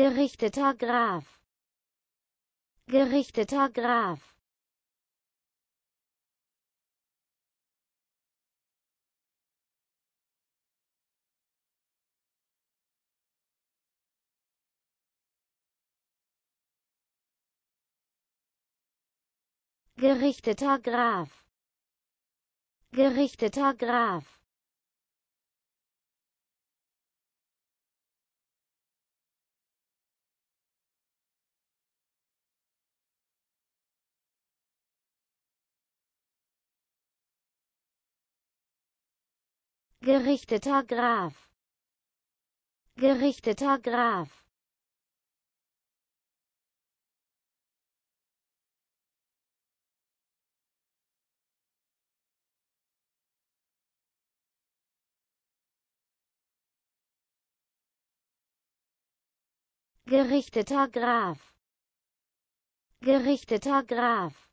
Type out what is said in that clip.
gerichteter Graf. Gerichteter Graf. Gerichteter Graf. Gerichteter Graf gerichteter Graf. Gerichteter Graf. Gerichteter Graf. Gerichteter Graf